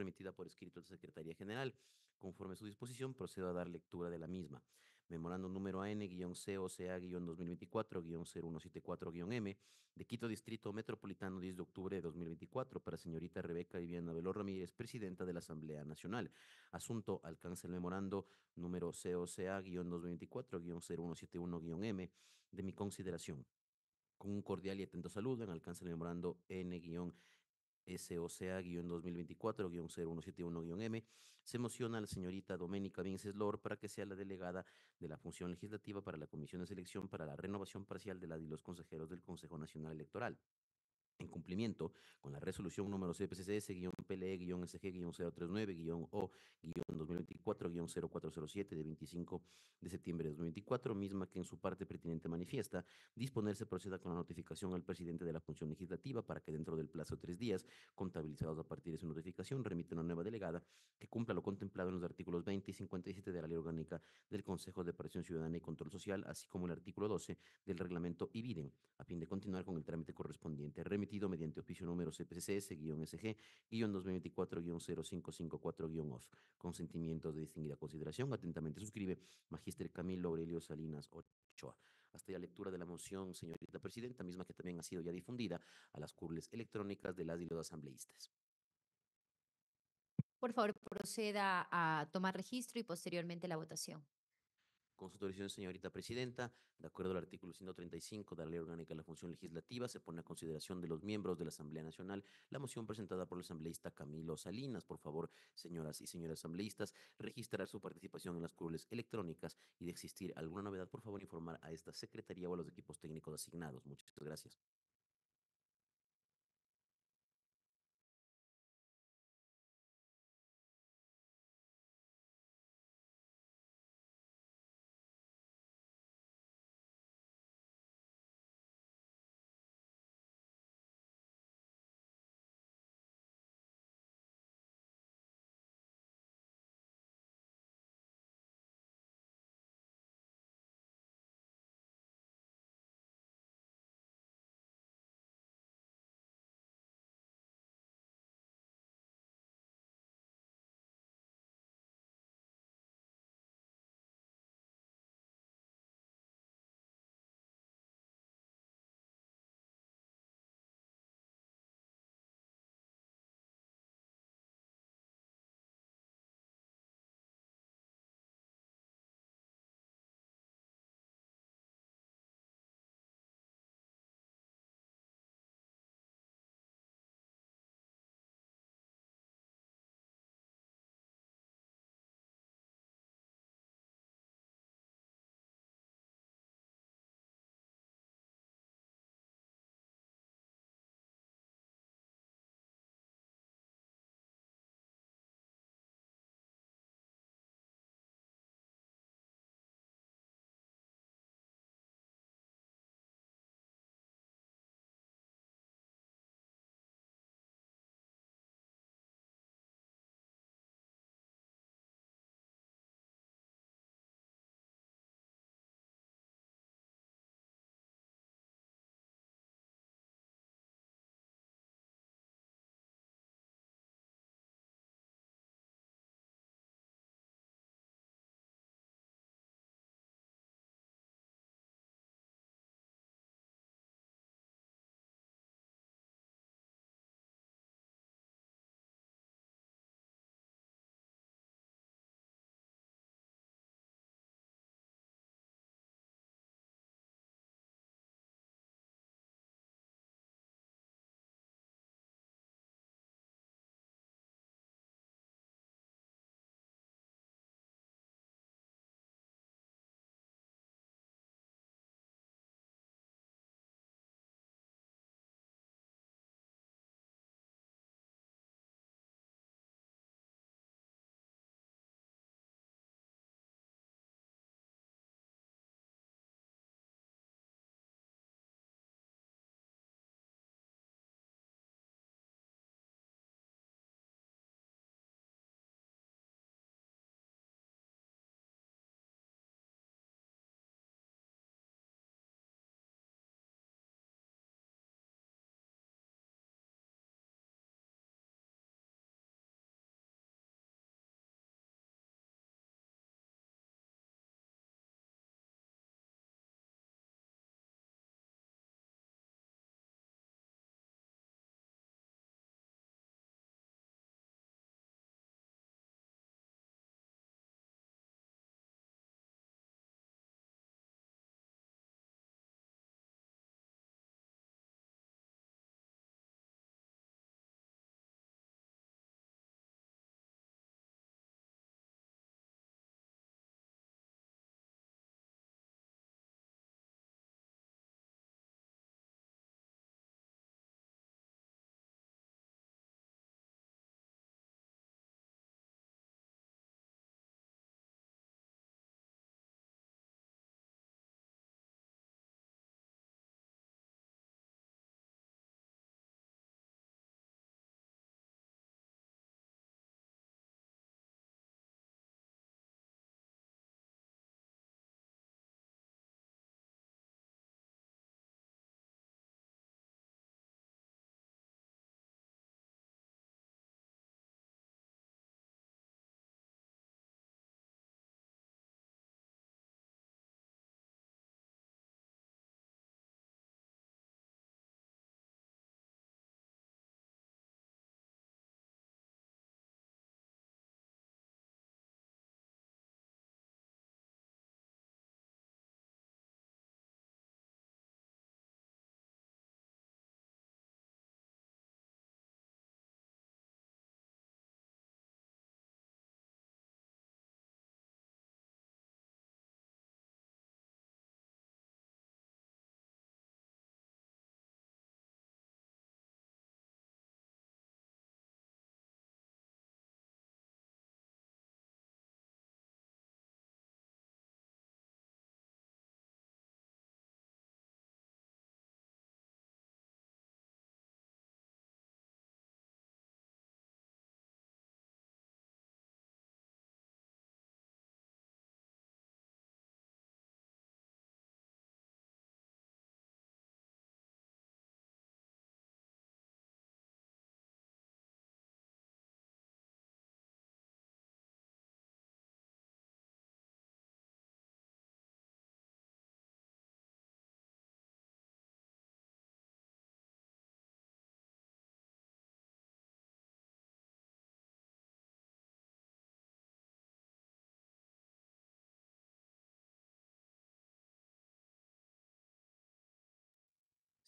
remitida por escrito a la Secretaría General. Conforme a su disposición, procedo a dar lectura de la misma. Memorando número AN-COCA-2024-0174-M de Quito Distrito Metropolitano 10 de octubre de 2024 para señorita Rebeca Viviana Veló Ramírez, presidenta de la Asamblea Nacional. Asunto, alcance el memorando número COCA-2024-0171-M de mi consideración. Con un cordial y atento saludo, en alcance el memorando N- SOCA-2024-0171-M, se emociona a la señorita Doménica Vinceslor para que sea la delegada de la función legislativa para la Comisión de Selección para la renovación parcial de la de los consejeros del Consejo Nacional Electoral en cumplimiento con la resolución número CPCS-PLE-SG-039-O-2024-0407 de 25 de septiembre de 2024, misma que en su parte pertinente manifiesta disponerse proceda con la notificación al presidente de la función legislativa para que dentro del plazo de tres días, contabilizados a partir de su notificación, remita una nueva delegada que cumpla lo contemplado en los artículos 20 y 57 de la Ley Orgánica del Consejo de Presión Ciudadana y Control Social, así como el artículo 12 del reglamento IBIDEN, a fin de continuar con el trámite correspondiente. Mediante oficio número CPCS-SG-2024-0554-OF. Consentimientos de distinguida consideración. Atentamente suscribe Magíster Camilo Aurelio Salinas Ochoa. Hasta la lectura de la moción, señorita presidenta, misma que también ha sido ya difundida a las curles electrónicas de las y los asambleístas. Por favor, proceda a tomar registro y posteriormente la votación. Con su autorización, señorita presidenta, de acuerdo al artículo 135 de la Ley Orgánica de la Función Legislativa, se pone a consideración de los miembros de la Asamblea Nacional la moción presentada por el asambleísta Camilo Salinas. Por favor, señoras y señores asambleístas, registrar su participación en las curules electrónicas y de existir alguna novedad, por favor, informar a esta secretaría o a los equipos técnicos asignados. Muchas gracias.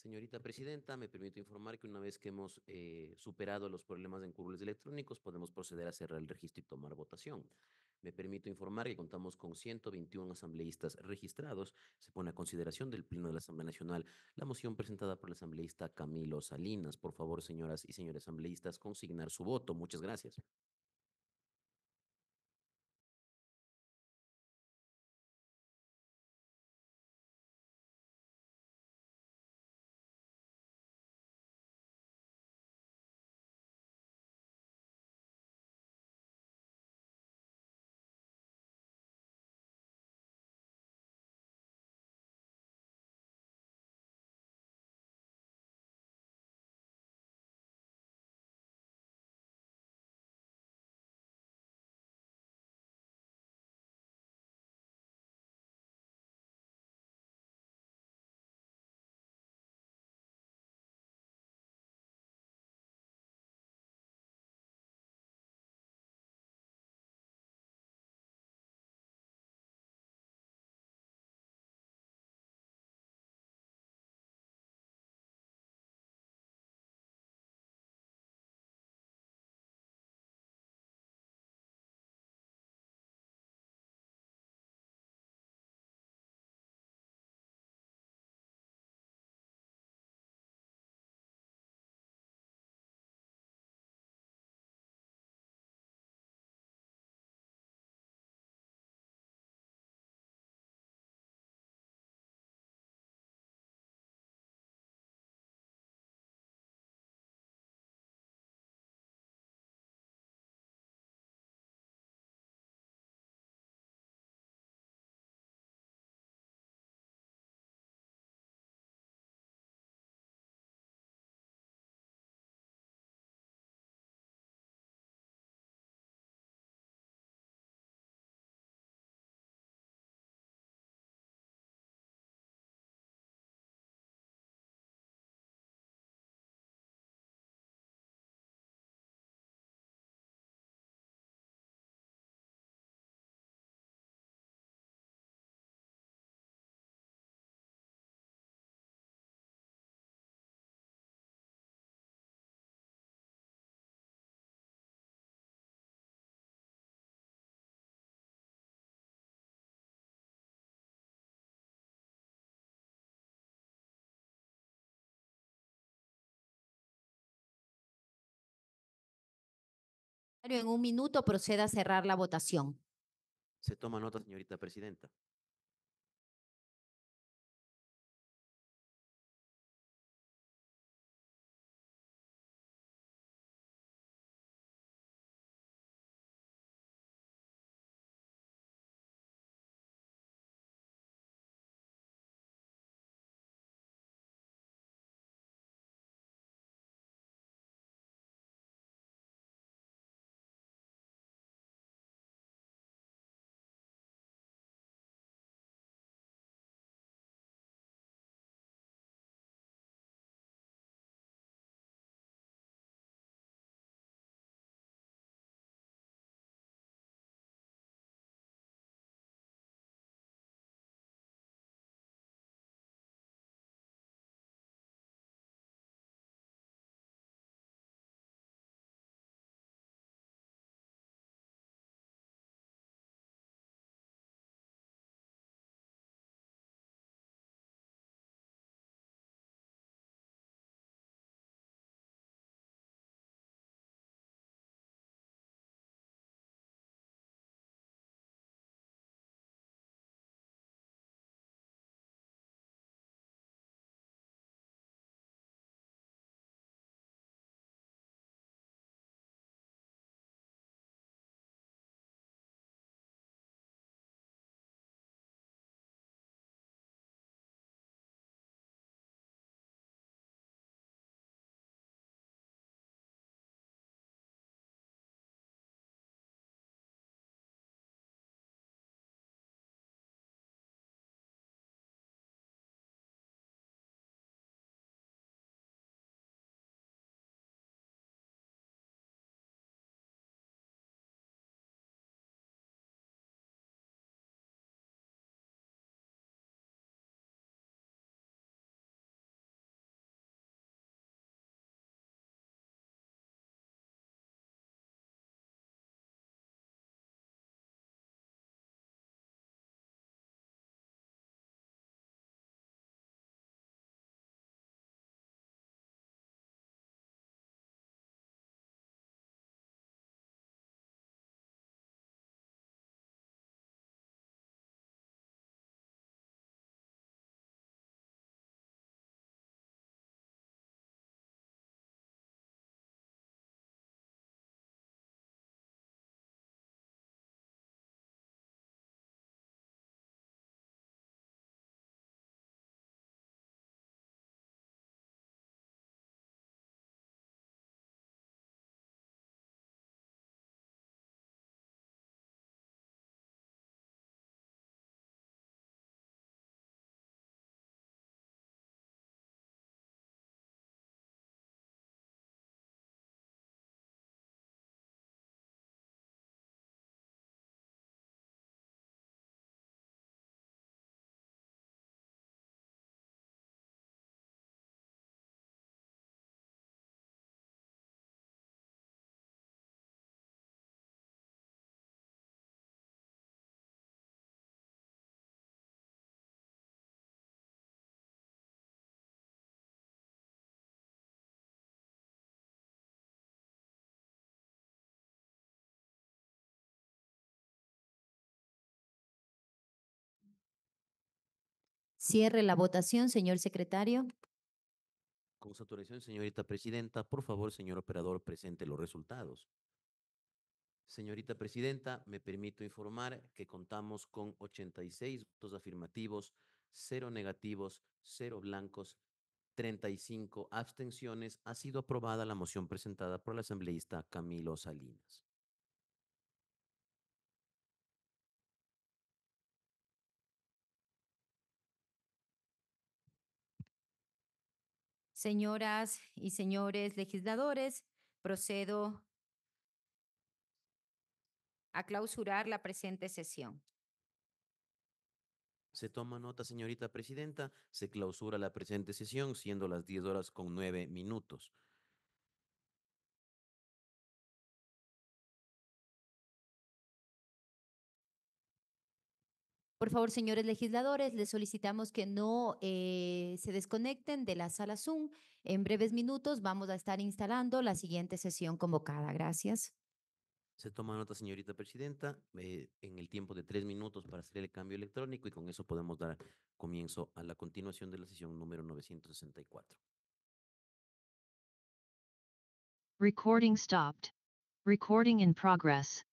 Señorita Presidenta, me permito informar que una vez que hemos eh, superado los problemas en curules electrónicos, podemos proceder a cerrar el registro y tomar votación. Me permito informar que contamos con 121 asambleístas registrados. Se pone a consideración del Pleno de la Asamblea Nacional la moción presentada por el asambleísta Camilo Salinas. Por favor, señoras y señores asambleístas, consignar su voto. Muchas gracias. En un minuto proceda a cerrar la votación. Se toma nota, señorita Presidenta. Cierre la votación, señor secretario. Con su autorización, señorita presidenta, por favor, señor operador, presente los resultados. Señorita presidenta, me permito informar que contamos con 86 votos afirmativos, 0 negativos, 0 blancos, 35 abstenciones. Ha sido aprobada la moción presentada por el asambleísta Camilo Salinas. Señoras y señores legisladores, procedo a clausurar la presente sesión. Se toma nota, señorita presidenta. Se clausura la presente sesión, siendo las 10 horas con 9 minutos. Por favor, señores legisladores, les solicitamos que no eh, se desconecten de la sala Zoom. En breves minutos vamos a estar instalando la siguiente sesión convocada. Gracias. Se toma nota, señorita presidenta, eh, en el tiempo de tres minutos para hacer el cambio electrónico y con eso podemos dar comienzo a la continuación de la sesión número 964. Recording stopped. Recording in progress.